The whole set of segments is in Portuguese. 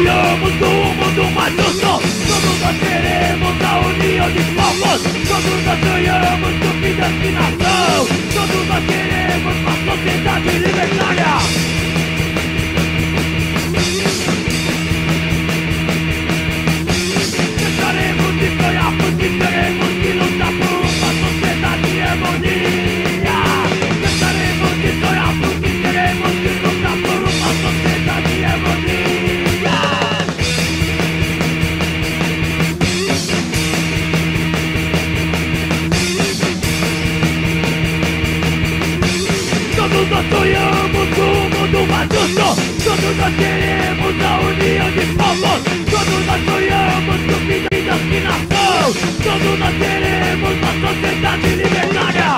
sonhamos do mundo mais justo Todos nós a união de povos. Todos nós sonhamos do fim de Todos nós queremos uma sociedade libertária. Todos nós queremos a união de povos Todos nós sonhamos com vidas que nação. Todos nós queremos uma sociedade libertária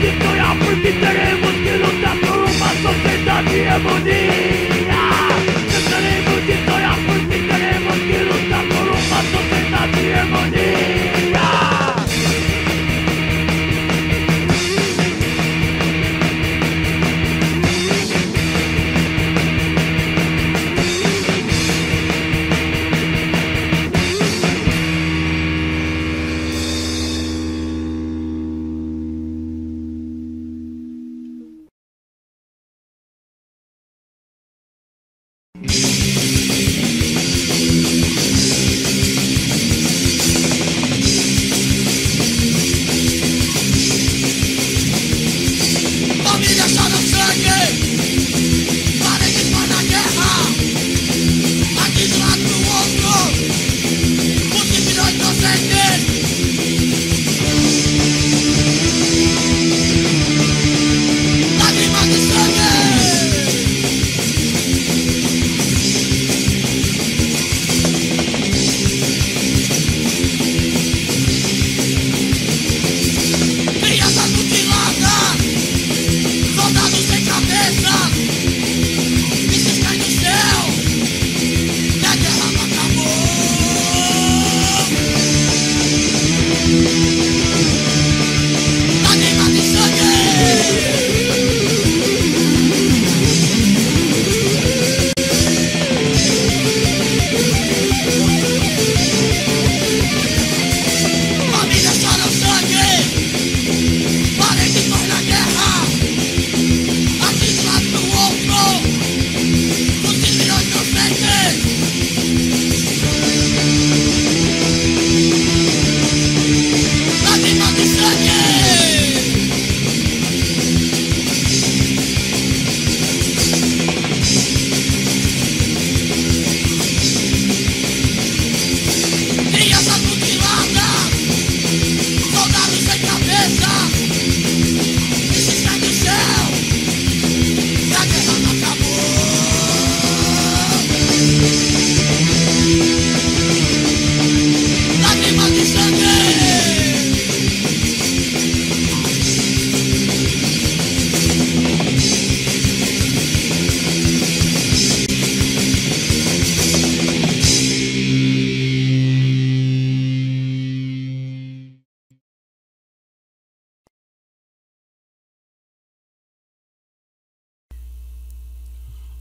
de sonhar porque teremos que lutar por uma sociedade harmonia.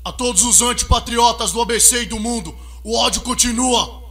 A todos os antipatriotas do ABC e do mundo, o ódio continua.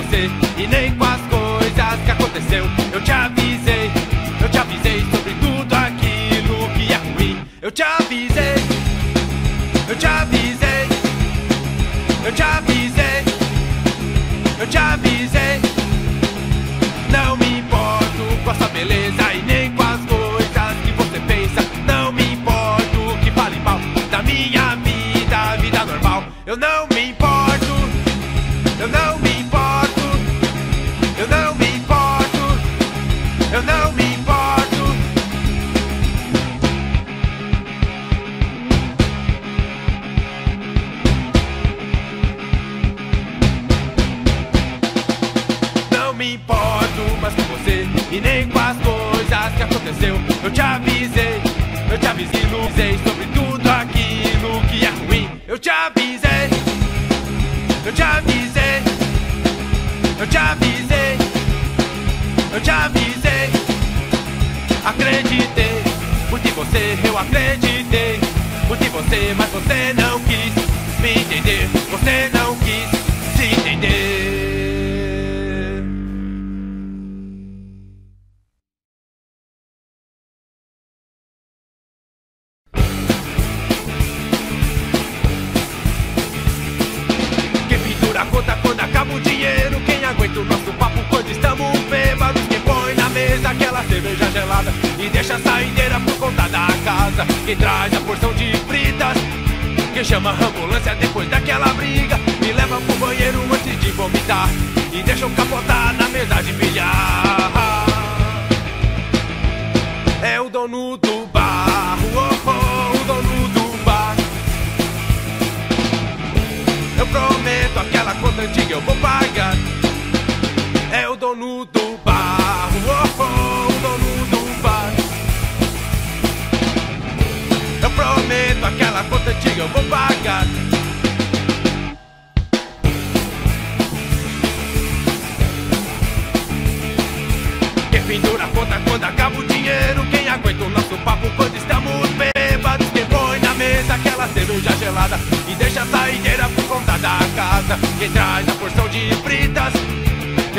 você e nem com as coisas.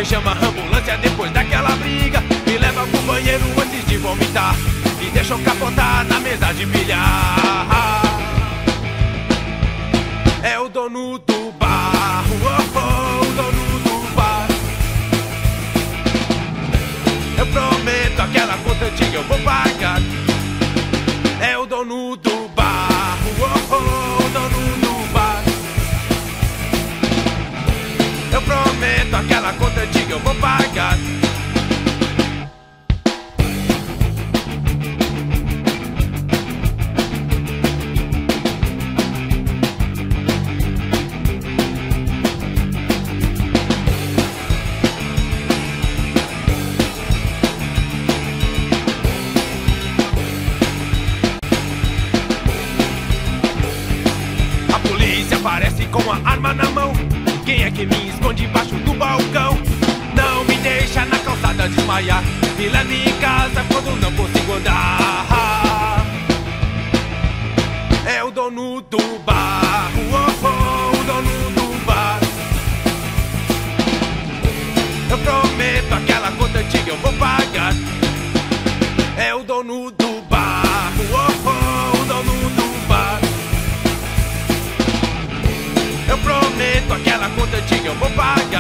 Você chama a ambulância depois daquela briga. Me leva pro banheiro antes de vomitar. E deixam capotar na mesa de bilhar. eu vou pagar. É o dono do bar, oh, oh, o dono do bar. Eu prometo aquela conta antiga eu vou pagar.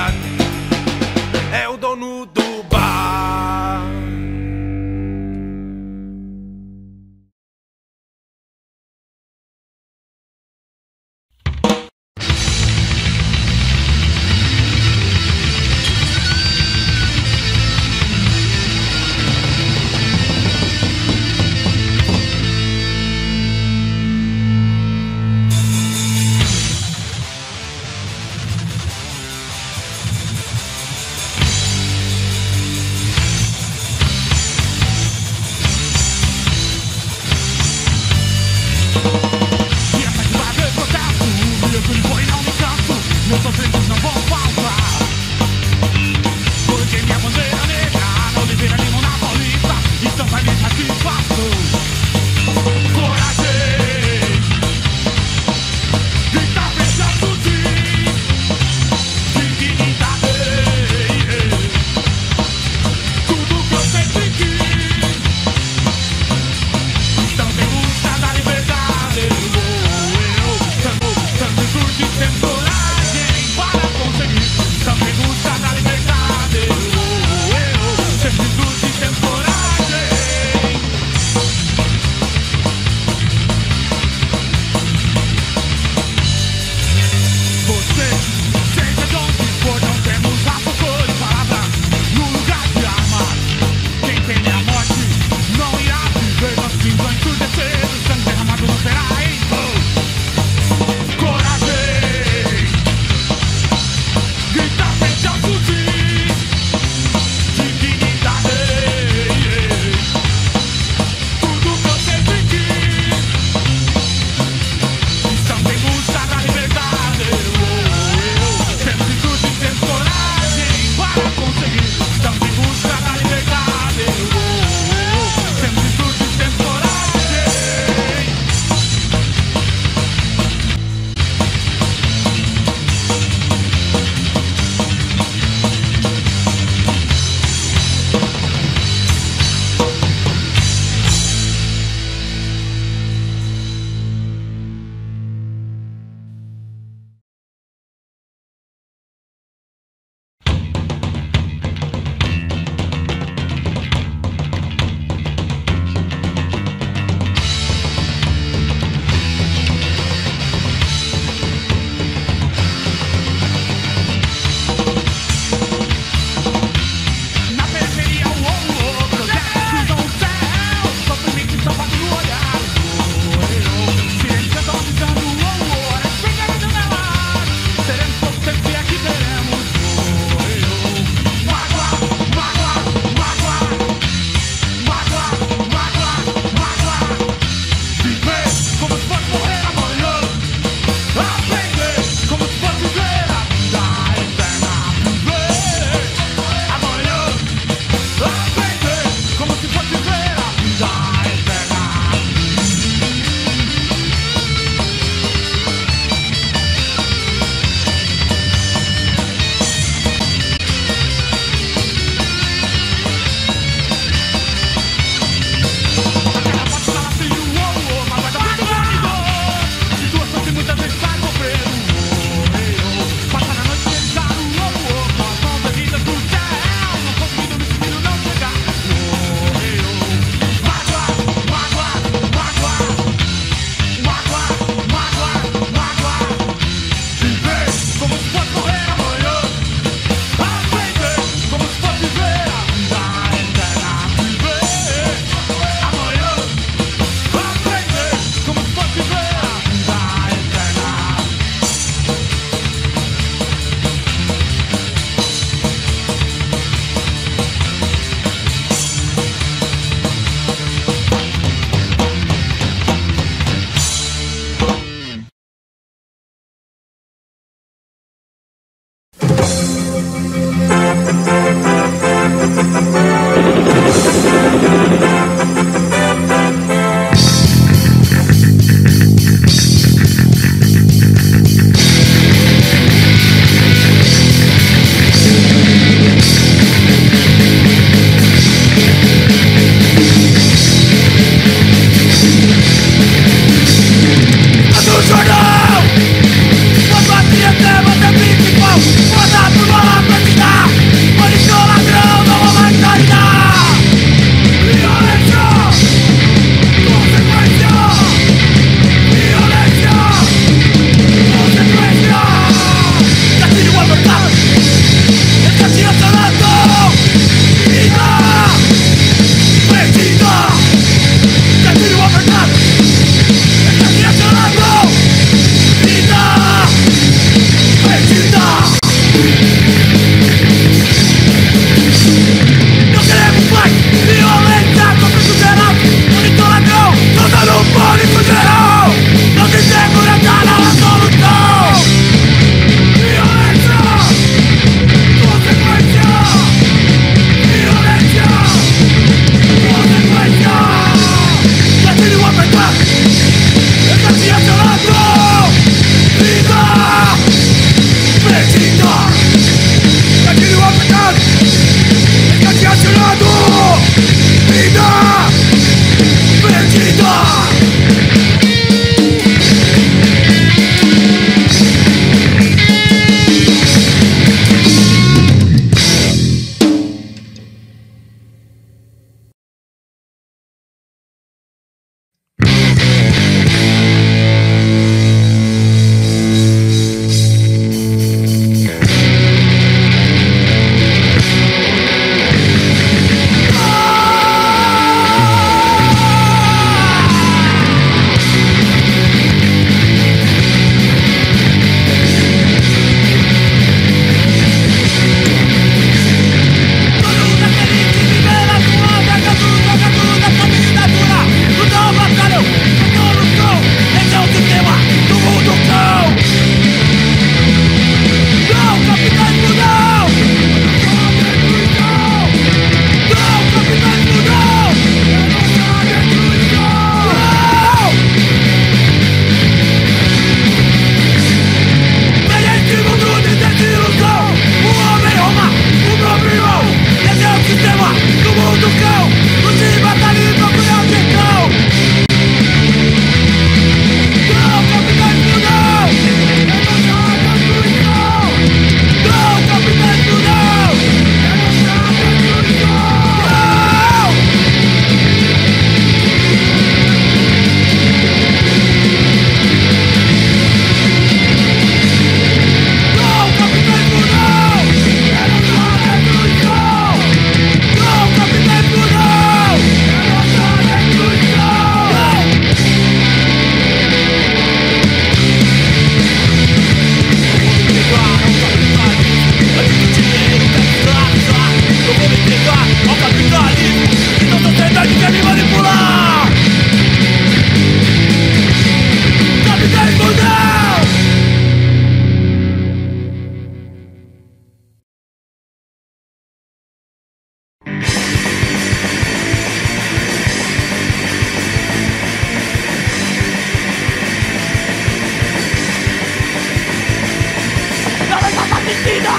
vida.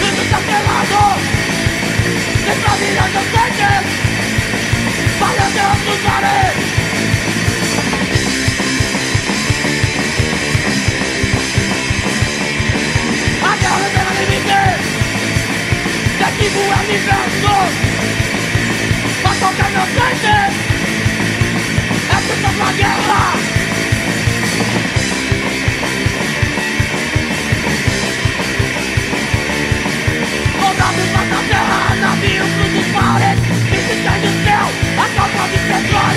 Eso está De Nuestra vida no teques Para que os é Agarra de la límite Detivo el universo. Mas toca no essa é es la guerra.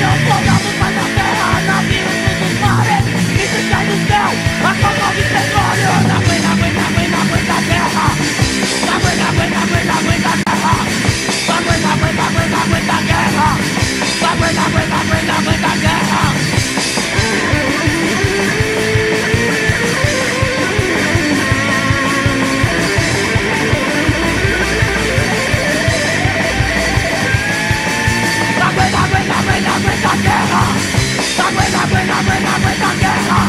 don't fuck. queja, la buena, buena, buena, buena queja,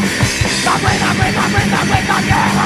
la buena, buena, buena, buena queja.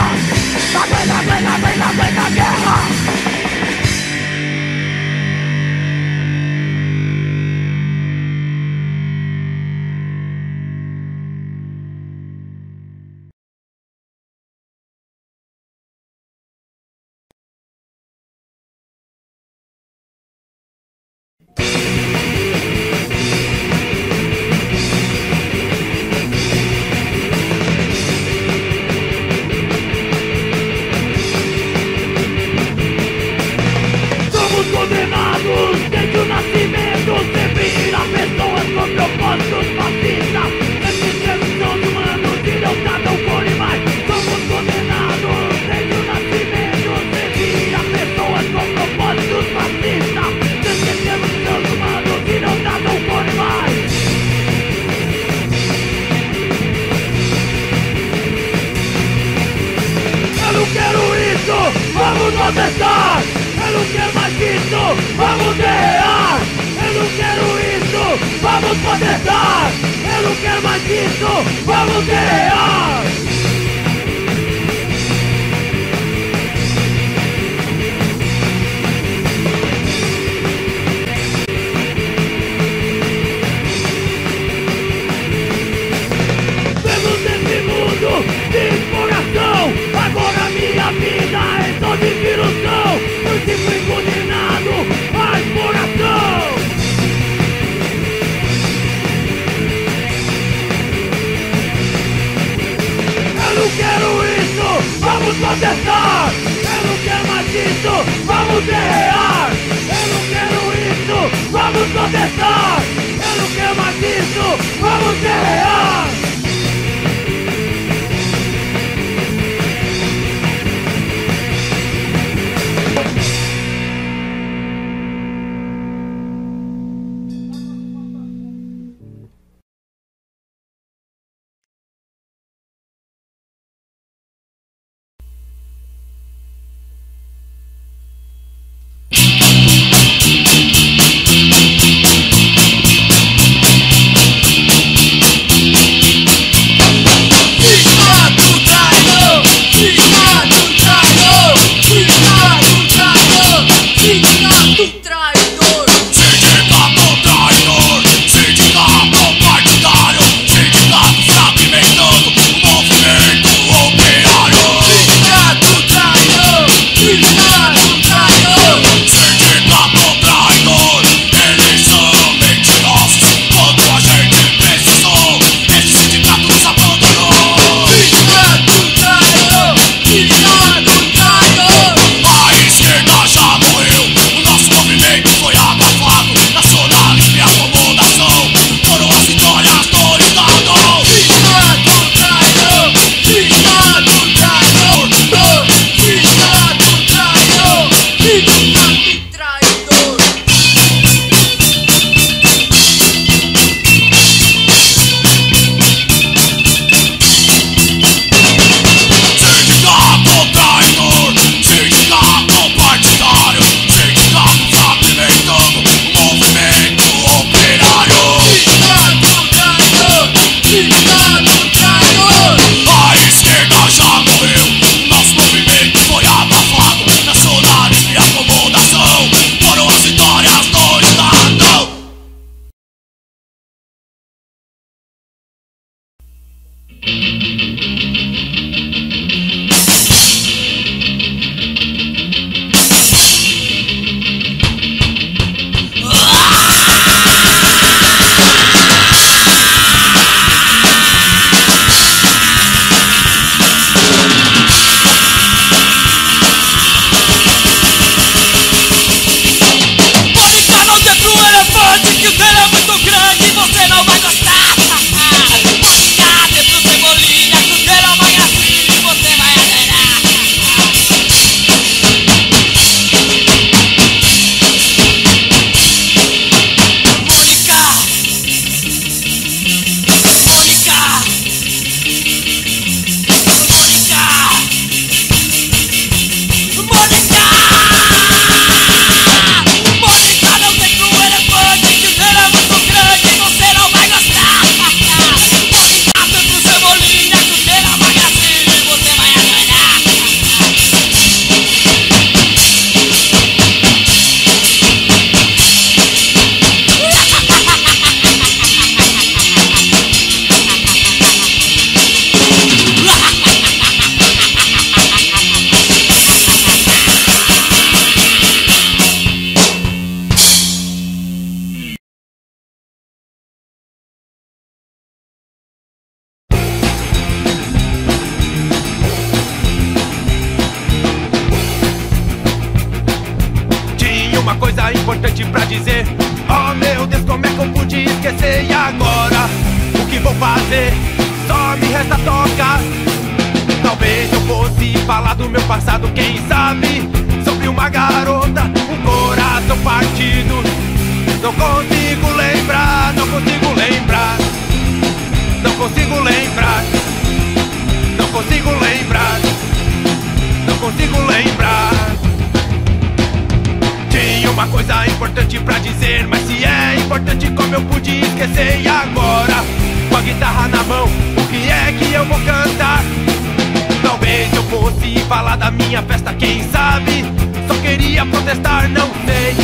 Minha festa, quem sabe? Só queria protestar, não sei.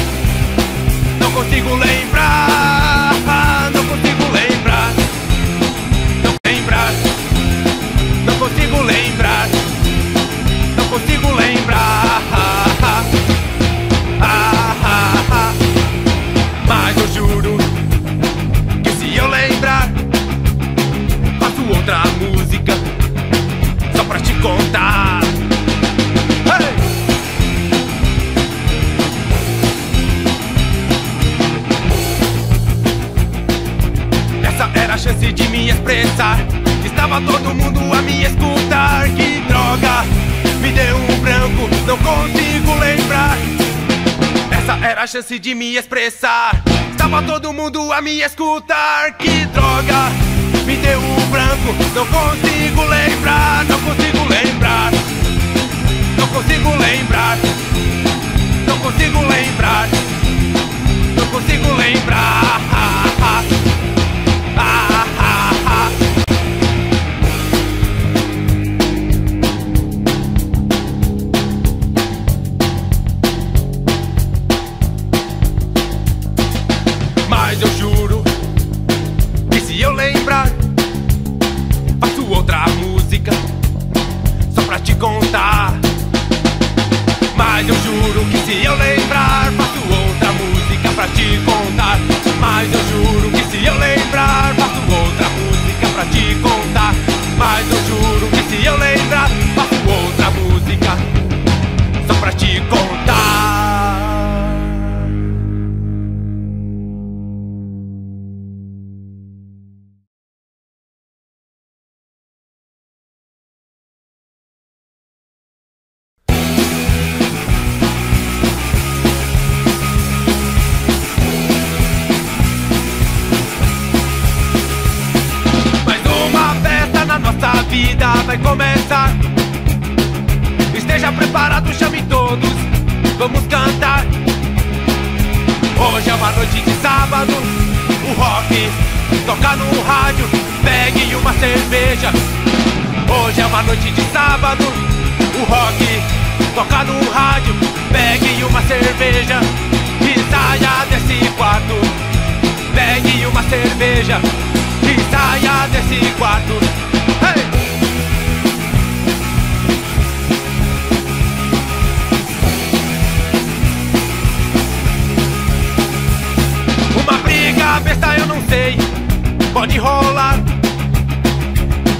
Não consigo lembrar, chance de me expressar. Estava todo mundo a me escutar. Que droga, me deu um branco, não consigo lembrar, não consigo lembrar. Não consigo lembrar. Não consigo lembrar. Não consigo lembrar. Noite de sábado, o rock toca no rádio, pegue uma cerveja e saia desse quarto. Pegue uma cerveja e saia desse quarto. Hey! Uma briga besta eu não sei, pode rolar.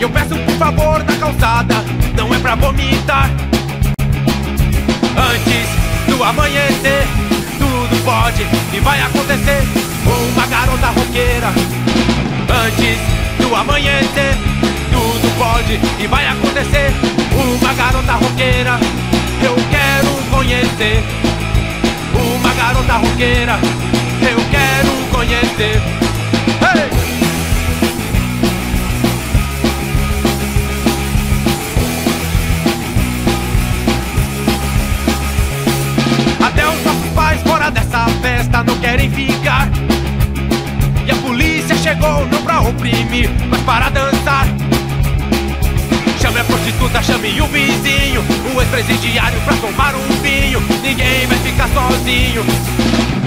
Eu peço por favor na calçada, não é pra vomitar. Antes do amanhecer, tudo pode e vai acontecer. Uma garota roqueira. Antes do amanhecer, tudo pode e vai acontecer. Uma garota roqueira, eu quero conhecer. Uma garota roqueira, eu quero conhecer. Fora dessa festa não querem ficar. E a polícia chegou não pra oprimir, mas para dançar. Chame a prostituta, chame o vizinho, o ex-presidiário pra tomar um vinho. Ninguém vai ficar sozinho.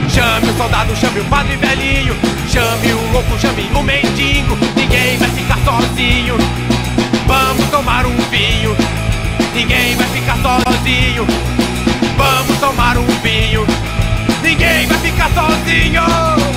Chame o soldado, chame o padre velhinho. Chame o louco, chame o mendigo. Ninguém vai ficar sozinho. Vamos tomar um vinho. Ninguém vai ficar sozinho. Vamos tomar um vinho. Ninguém vai ficar sozinho.